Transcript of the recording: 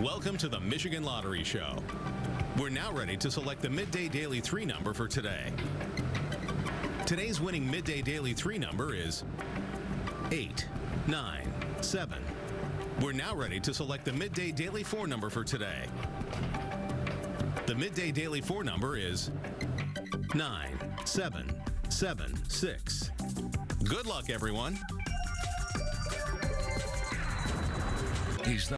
Welcome to the Michigan Lottery Show. We're now ready to select the Midday Daily 3 number for today. Today's winning Midday Daily 3 number is 8, 9, 7. We're now ready to select the Midday Daily 4 number for today. The Midday Daily 4 number is 9, 7, 7, 6. Good luck, everyone. He's the.